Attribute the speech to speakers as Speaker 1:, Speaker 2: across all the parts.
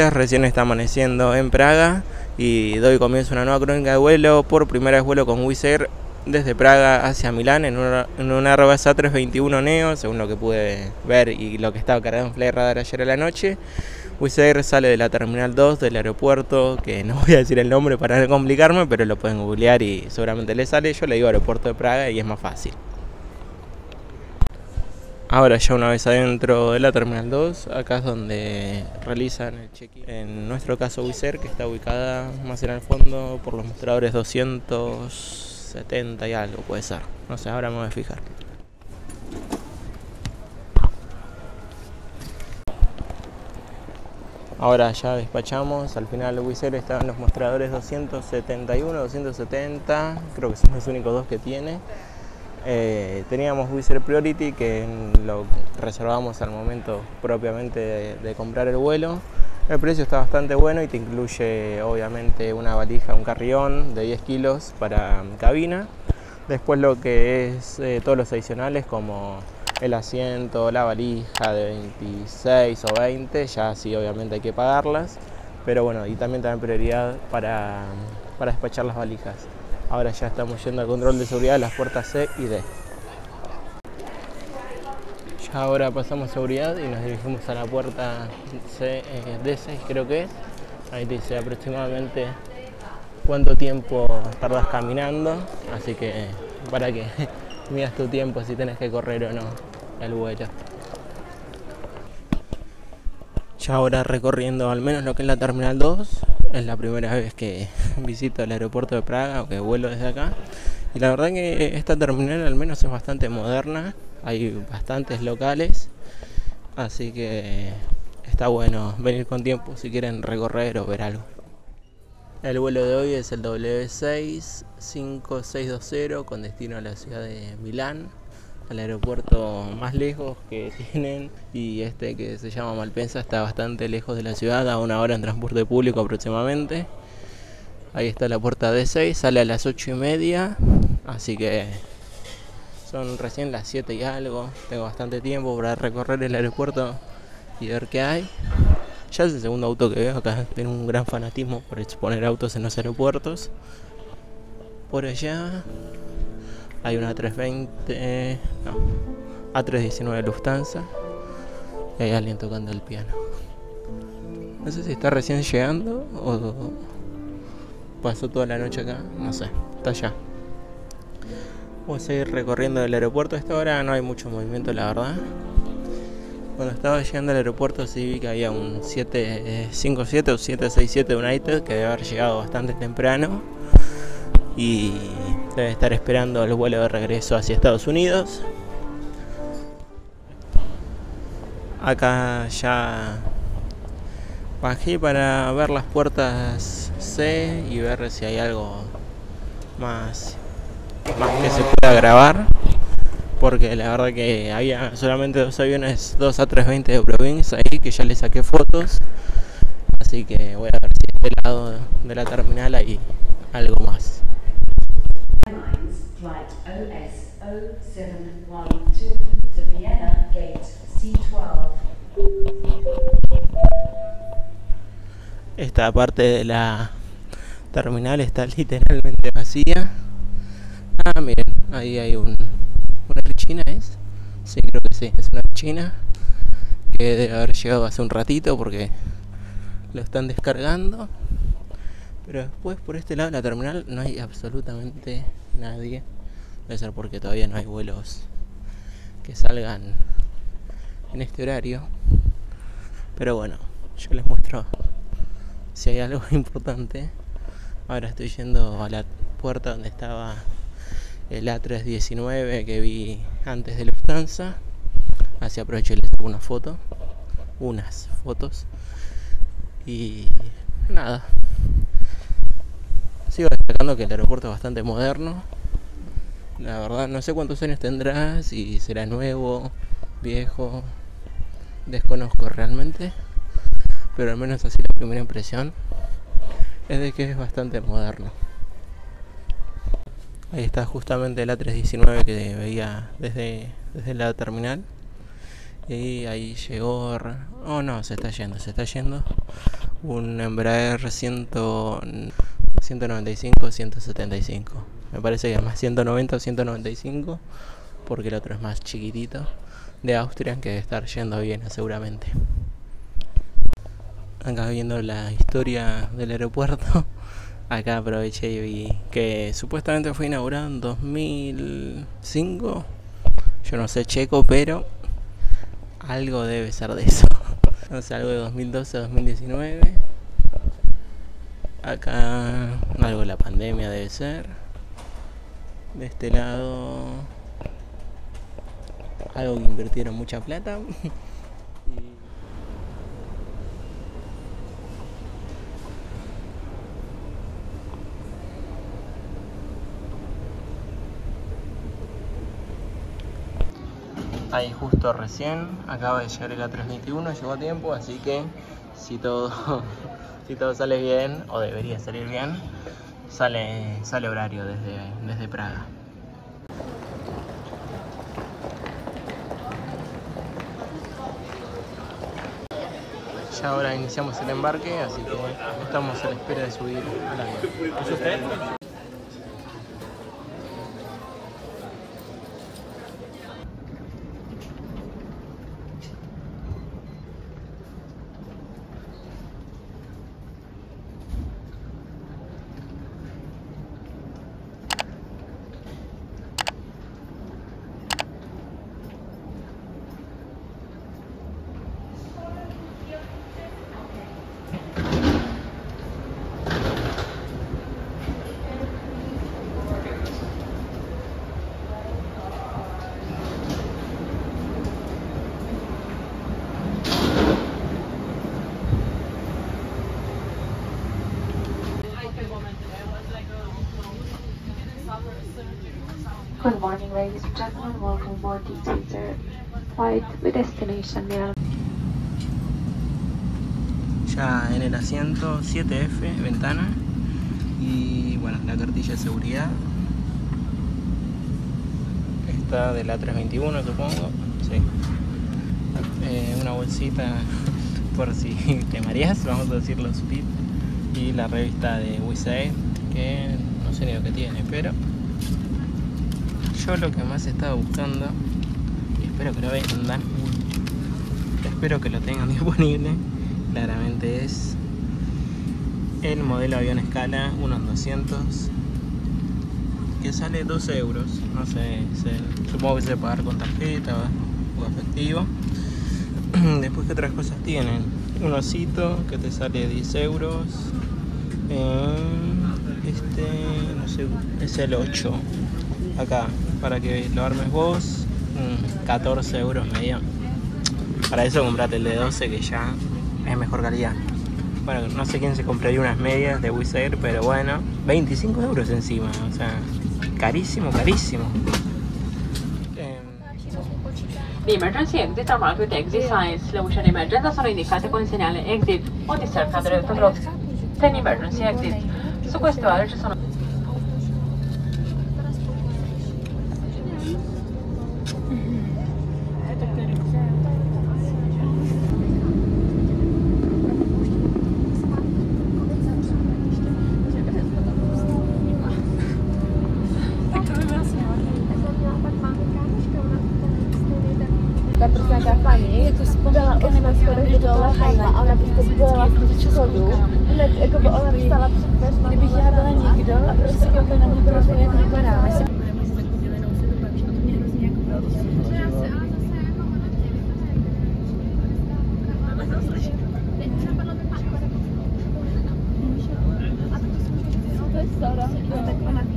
Speaker 1: recién está amaneciendo en Praga y doy comienzo a una nueva crónica de vuelo. Por primera vez vuelo con Wizz Air desde Praga hacia Milán en una, en una Airbus A321 Neo, según lo que pude ver y lo que estaba cargado en Fly Radar ayer a la noche. Wizz Air sale de la Terminal 2 del aeropuerto, que no voy a decir el nombre para no complicarme, pero lo pueden googlear y seguramente le sale. Yo le digo aeropuerto de Praga y es más fácil. Ahora ya una vez adentro de la Terminal 2, acá es donde realizan el check-in. En nuestro caso Air, que está ubicada más en el fondo por los mostradores 270 y algo puede ser. No sé, ahora me voy a fijar. Ahora ya despachamos, al final Air está en los mostradores 271, 270, creo que son los únicos dos que tiene. Eh, teníamos Wizz Air Priority que lo reservamos al momento propiamente de, comprar el vuelo. El precio está bastante bueno y te incluye obviamente una valija, un carrión de 10 kilos para cabina. Después lo que es eh, todos los adicionales como el asiento, la valija de 26 o 20, ya sí obviamente hay que pagarlas. Pero bueno, y también también prioridad para, para despachar las valijas. Ahora ya estamos yendo al control de seguridad de las puertas C y D. Ya ahora pasamos seguridad y nos dirigimos a la puerta C, eh, D6 creo que es. Ahí te dice aproximadamente cuánto tiempo tardas caminando. Así que para que midas tu tiempo si tienes que correr o no el vuelo. Ya ahora recorriendo al menos lo que es la Terminal 2, es la primera vez que visito el aeropuerto de Praga o que vuelo desde acá. Y la verdad que esta terminal al menos es bastante moderna, hay bastantes locales, así que está bueno venir con tiempo si quieren recorrer o ver algo. El vuelo de hoy es el W65620 con destino a la ciudad de Milán al aeropuerto más lejos que tienen y este que se llama Malpensa está bastante lejos de la ciudad, a una hora en transporte público aproximadamente. Ahí está la puerta D6, sale a las 8 y media, así que son recién las 7 y algo. Tengo bastante tiempo para recorrer el aeropuerto y ver qué hay. Ya es el segundo auto que veo acá, tengo un gran fanatismo por exponer autos en los aeropuertos. Por allá hay una 320, no, A319 Lufthansa y hay alguien tocando el piano. No sé si está recién llegando o pasó toda la noche acá, no sé, está allá. Voy a seguir recorriendo el aeropuerto. A esta hora no hay mucho movimiento, la verdad. Cuando estaba llegando al aeropuerto sí vi que había un 757 o 767 United que debe haber llegado bastante temprano y debe estar esperando el vuelo de regreso hacia Estados Unidos. Acá ya bajé para ver las puertas C y ver si hay algo más, más que se pueda grabar. Porque la verdad que había solamente dos aviones, dos A320 de Eurowings ahí que ya le saqué fotos. Así que voy a ver si este lado de la terminal hay algo más.
Speaker 2: Airlines Flight OS 0712 to Vienna Gate C12.
Speaker 1: Esta parte de la terminal está literalmente vacía. Ah, miren, ahí hay un, una china, ¿es? Sí, creo que sí, es una china que debe haber llegado hace un ratito porque lo están descargando. Pero después por este lado de la terminal no hay absolutamente nadie. Debe ser porque todavía no hay vuelos que salgan en este horario. Pero bueno, yo les muestro si hay algo importante. Ahora estoy yendo a la puerta donde estaba el A319 que vi antes de Lufthansa. Así aprovecho y les hago una foto. Unas fotos. Y nada. Sigo destacando que el aeropuerto es bastante moderno. La verdad, no sé cuántos años tendrá, si será nuevo, viejo, desconozco realmente, pero al menos así la primera impresión es de que es bastante moderno. Ahí está justamente el A319 que veía desde, desde la terminal. Y ahí llegó. Oh no, se está yendo, se está yendo. un Embraer 100, 195 175. Me parece que es más 190 o 195 porque el otro es más chiquitito de Austria que debe estar yendo bien seguramente. Acá viendo la historia del aeropuerto, acá aproveché y vi que supuestamente fue inaugurado en 2005. Yo no sé checo, pero algo debe ser de eso. No sé, algo de 2012 a 2019. Acá algo de la pandemia debe ser. De este lado algo que invirtieron mucha plata. Ahí justo recién acaba de llegar el A321, llegó a tiempo, así que si todo, si todo sale bien, o debería salir bien, sale, sale horario desde, desde Praga. Ya ahora iniciamos el embarque, así que estamos a la espera de subir al avión.
Speaker 3: Good morning, ladies and gentlemen. Welcome aboard the Caesar flight with destination Milan.
Speaker 1: Ya en el asiento 7F, ventana. Y bueno, la cartilla de seguridad. Esta de la 321, supongo. Sí. Eh, una bolsita por si te mareas, vamos a decirlo speed. Y la revista de Wizard, que no sé ni lo que tiene, pero yo lo que más estaba buscando, y espero que lo vendan, espero que lo tengan disponible, claramente es el modelo avión escala, unos 200, que sale 12 euros, no sé, supongo que se puede pagar con tarjeta o efectivo. Después, ¿qué otras cosas tienen? Un osito que te sale 10 euros. Eh, este, no sé, es el 8 acá para que lo armes vos 14 euros medio para eso comprate el de 12 que ya es mejor calidad bueno no sé quién se compraría unas medias de Wizz Air pero bueno 25 euros encima o sea carísimo carísimo
Speaker 4: The emergency exit are marked with exit signs. Le uscite d'emergenza sono indicate con il segnale exit o di cercare il 10 emergency exit. Su questo ci sono
Speaker 3: Minnesota.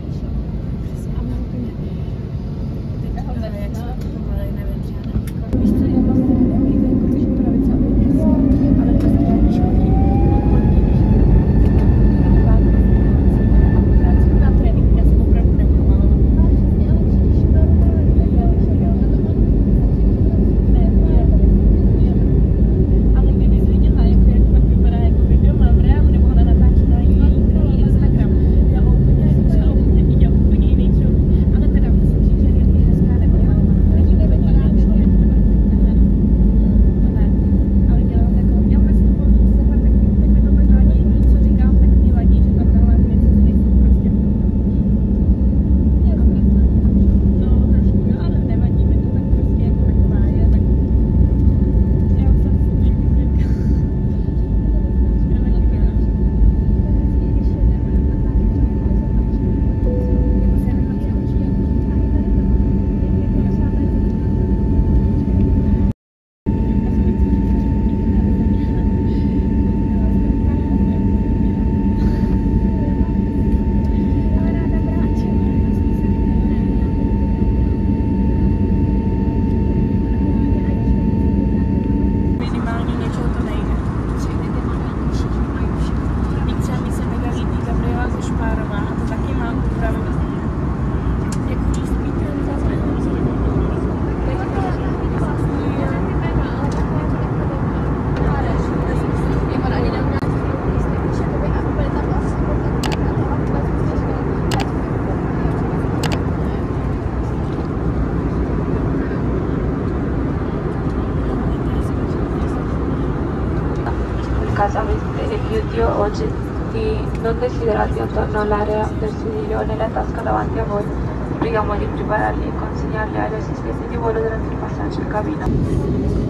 Speaker 3: Non desiderarvi attorno all'area del sedile o nella tasca davanti a voi. Preghiamo di prepararli e consegnarli agli assistenti di volo durante il passaggio in cabina.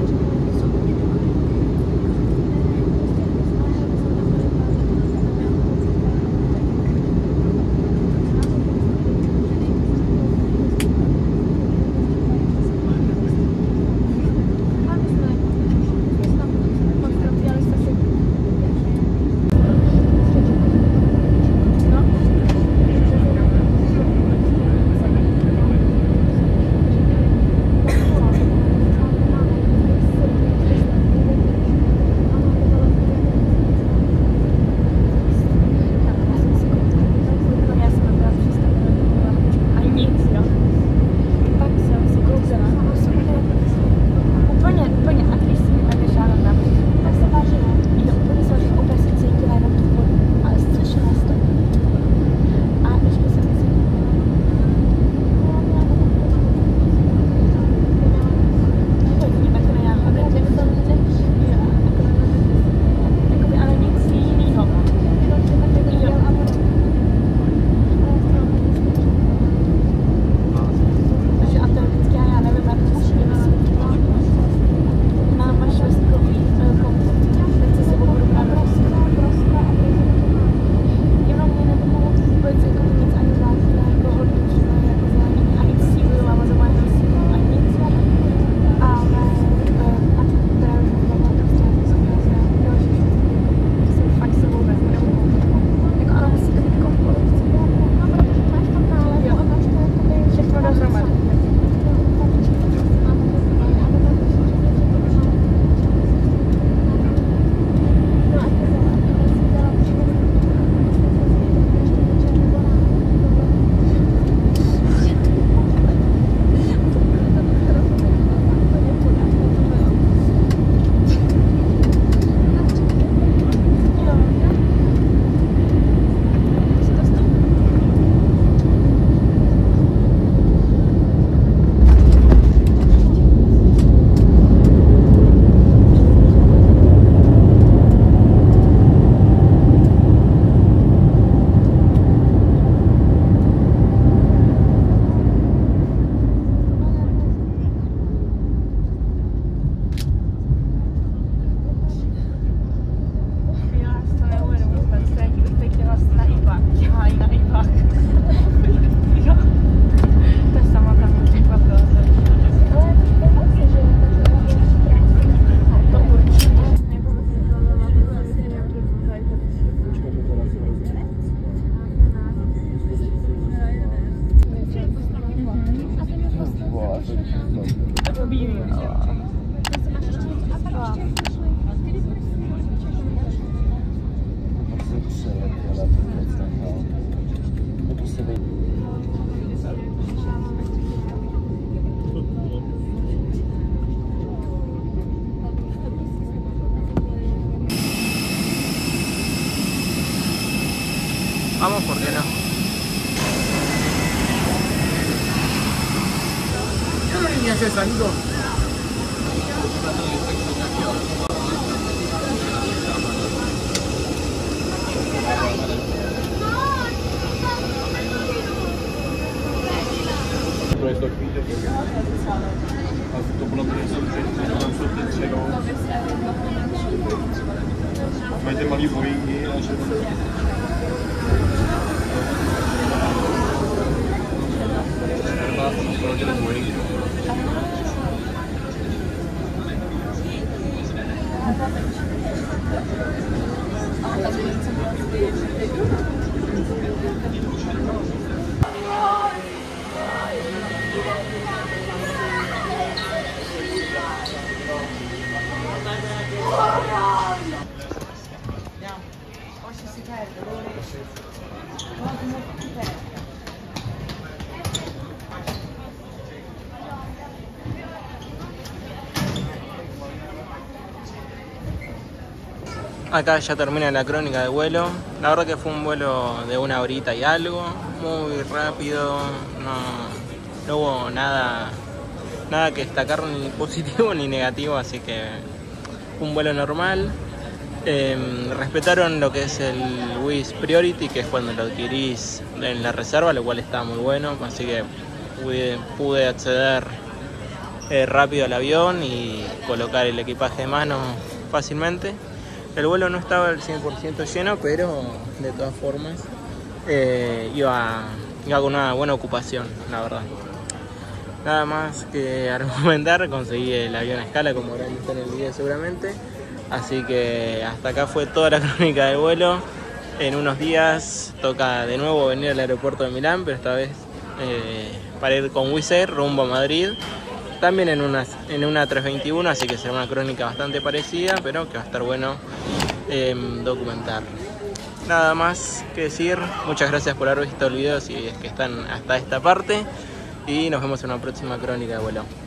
Speaker 1: tenía que
Speaker 5: salir dos. Boeing이 아니면 에어버스 프로젝트 보행이죠.
Speaker 1: Acá ya termina la crónica de vuelo. La verdad que fue un vuelo de una horita y algo, muy rápido, no, hubo nada, nada que destacar ni positivo ni negativo, así que un vuelo normal. Em, respetaron lo que es el WIS Priority, que es cuando lo adquirís en la reserva, lo cual está muy bueno, así que pude, pude acceder eh, rápido al avión y colocar el equipaje de mano fácilmente. El vuelo no estaba al 100% lleno, pero de todas formas eh, iba, con una buena ocupación, la verdad. Nada más que argumentar, conseguí el avión a escala, como habrán visto en el video seguramente. Así que hasta acá fue toda la crónica del vuelo. En unos días toca de nuevo venir al aeropuerto de Milán, pero esta vez eh, para ir con Wizz rumbo a Madrid. También en una, en una 321, así que será una crónica bastante parecida, pero que va a estar bueno em, documentar. Nada más que decir, muchas gracias por haber visto el video si es que están hasta esta parte y nos vemos en una próxima crónica de vuelo.